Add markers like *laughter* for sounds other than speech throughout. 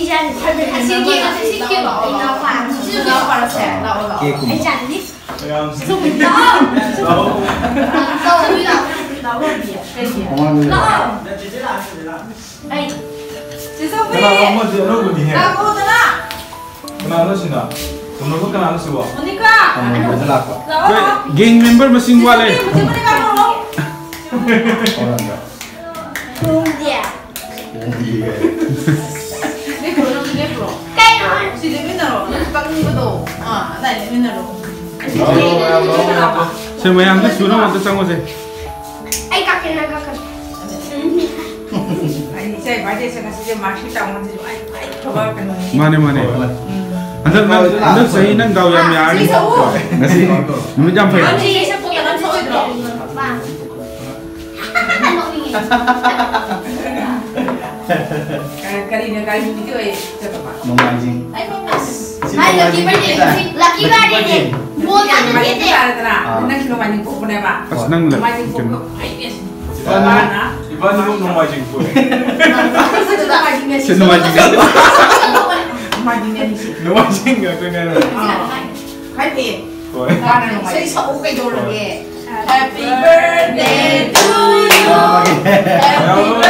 一下你看着你能不能领到话，领到话钱了，我老。哎，站立。是不到。到遇到遇到问题，问题。那。那直接打，直接打。哎，这是为。那我们这路不厉害。那我得啦。那那行了。Menurutku kenal sih gua. Menikah. Kamu bisa laku. Geng member mesin gua leh. Kamu menikah dulu. Orang enggak. Dia. Dia. Sir मैं हमसे सुनो मत संगो से आई काके ना का आई चाहे बाजे से कसे मार्शल टाउन जो आई माने माने अंदर ना अंदर सही ना गाओ या मैं आ नहीं जाम फिर अभी ये से पोता ना छोड़ दो बा करी ने काही दी तो ए चपा मम्मा जी. आई Nah, laki banding. Punya pak. Mana? Happy birthday to you. Happy birthday.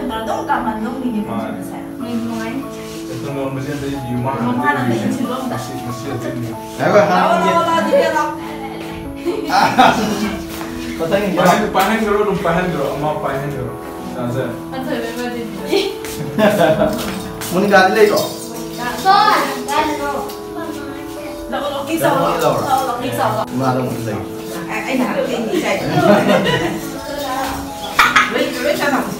でからどんかまあ飲みに行くんですよ。Itu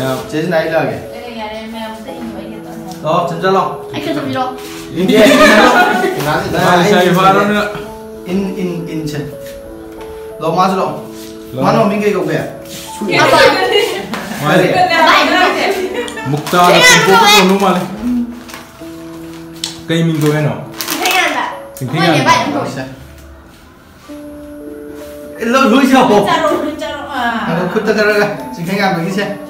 mẹ tự nhiên vậy đó. Đó, chân ra lòng. anh cứ chụp video In đi. Nói gì ai sai va ro na In in in chân. Lo mà rồi. Mà nó mình cái này. mai Vậy. mukta da pumpo ko no male kai min go eno thấy ăn à Thỉnh Thôi, thinh nhà ăn. bạn rồi Lo lui sao? Caro, caro. À. Ano kutta karaga. Xin khánh ngàn cái xe. Kutta. Đó có. Mà chili thế cái đó mà của các tập viên xúc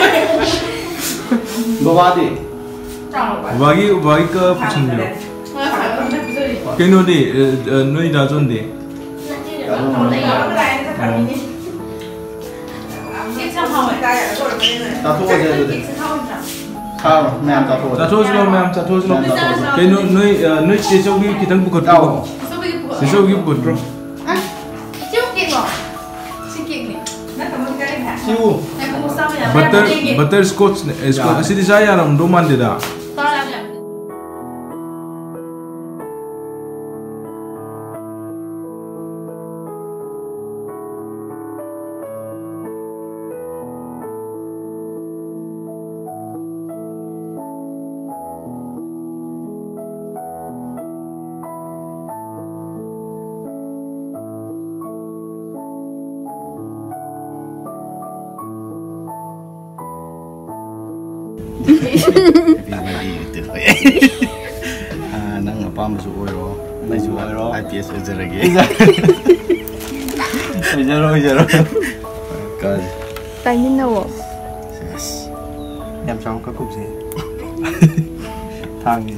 Đồ ba đi. wagi wagi ka puchun yo kai no de noi da zon de Cái sao hỏi ta ở chỗ là cái này. Ta thua rồi rồi. Cái sao hỏi ta. Không, mẹ ăn cho thôi. Chả thôi lo ma'am, chả thôi lo. Cái nơi nơi nơi chế châu cái thằng bukot Đâu? pro. Chế châu Siu. Butter butter scotch eh, scotch. Ya. Sidi saya ram doman dia dah. *laughs* *laughs* Ah, nang apamsu oiro. Naisu oiro. IPS ojarage. Ojaro *laughs* ojaro. Cause Tay như nào yes. Em cháu có cục gì? Thang thì